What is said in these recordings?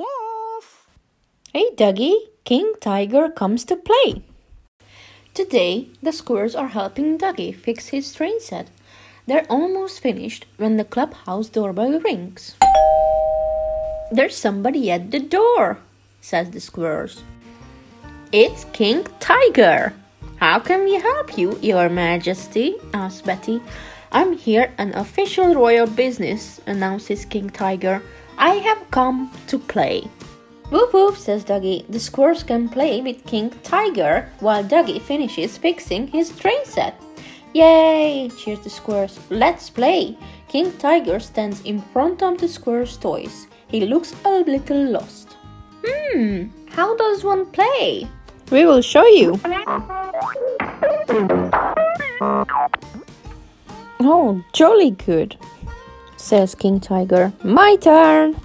Woof! Hey, Duggee, King Tiger comes to play. Today, the squirrels are helping Duggee fix his train set. They're almost finished when the clubhouse doorbell rings. There's somebody at the door, says the squirrels. It's King Tiger. How can we help you, Your Majesty? asks Betty. I'm here on official royal business, announces King Tiger. I have come to play. Woof woof, says Duggee. The squirrels can play with King Tiger while Duggee finishes fixing his train set. Yay! cheers the squirrels. Let's play! King Tiger stands in front of the squirrels' toys. He looks a little lost. Hmm, how does one play? We will show you. Oh, jolly good, says King Tiger. My turn.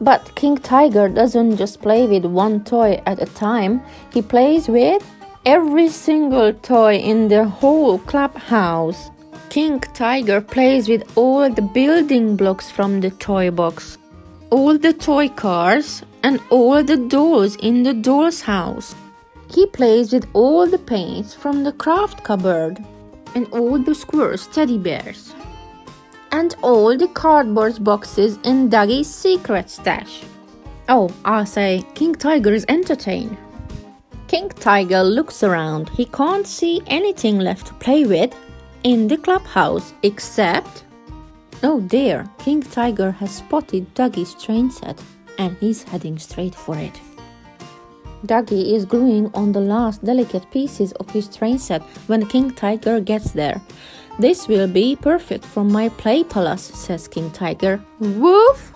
But King Tiger doesn't just play with one toy at a time, he plays with every single toy in the whole clubhouse. King Tiger plays with all the building blocks from the toy box, all the toy cars, and all the dolls in the doll's house. He plays with all the paints from the craft cupboard, and all the squirrels' teddy bears and all the cardboard boxes in Duggee's secret stash. Oh, I say, King Tiger is entertained. King Tiger looks around. He can't see anything left to play with in the clubhouse except. Oh dear, King Tiger has spotted Duggee's train set and he's heading straight for it. Duggee is gluing on the last delicate pieces of his train set when King Tiger gets there. This will be perfect for my play palace, says King Tiger. Woof!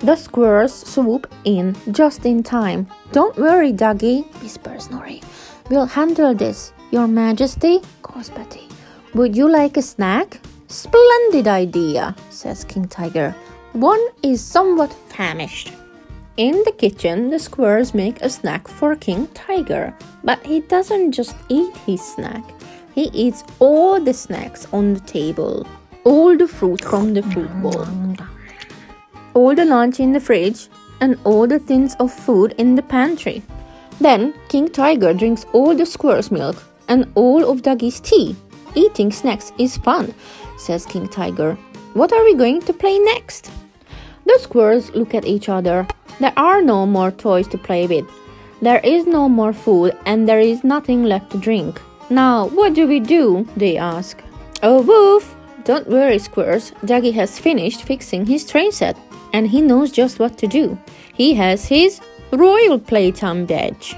The squirrels swoop in just in time. Don't worry, Duggee, whispers Norrie. We'll handle this, Your Majesty, calls Betty. Would you like a snack? Splendid idea, says King Tiger. One is somewhat famished. In the kitchen, the squirrels make a snack for King Tiger, but he doesn't just eat his snack. He eats all the snacks on the table, all the fruit from the fruit bowl, all the lunch in the fridge, and all the tins of food in the pantry. Then King Tiger drinks all the squirrel's milk and all of Duggee's tea. Eating snacks is fun, says King Tiger. What are we going to play next? The squirrels look at each other. There are no more toys to play with. There is no more food and there is nothing left to drink. Now, what do we do? They ask. Oh, Woof! Don't worry, Squirrels. Duggee has finished fixing his train set, and he knows just what to do. He has his Royal Playtime badge.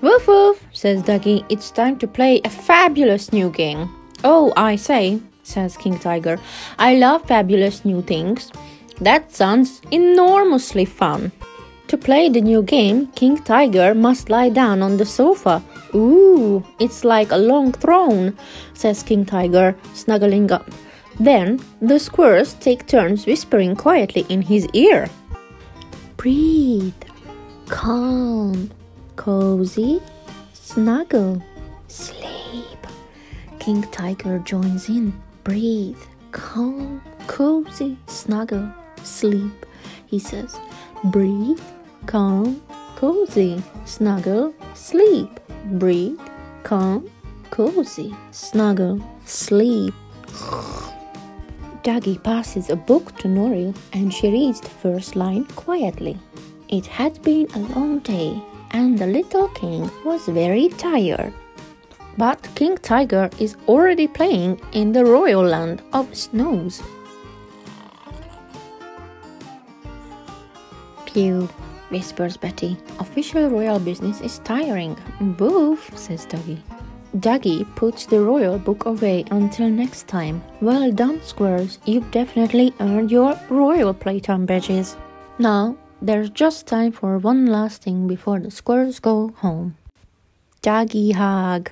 Woof woof, says Duggee. It's time to play a fabulous new game. Oh, I say, says King Tiger. I love fabulous new things. That sounds enormously fun. To play the new game, King Tiger must lie down on the sofa Ooh, it's like a long throne, says King Tiger, snuggling up. Then the squirrels take turns whispering quietly in his ear. Breathe, calm, cozy, snuggle, sleep. King Tiger joins in. Breathe, calm, cozy, snuggle, sleep. He says, breathe, calm, cozy, snuggle, sleep breathe, calm, cozy, snuggle, sleep. Duggee passes a book to Norrie and she reads the first line quietly. It had been a long day and the little king was very tired. But King Tiger is already playing in the royal land of snows. Pew whispers Betty. Official royal business is tiring. Boof, says Duggee. Duggee puts the royal book away until next time. Well done, squirrels. You've definitely earned your royal playtime badges. Now, there's just time for one last thing before the squirrels go home. Duggee hug.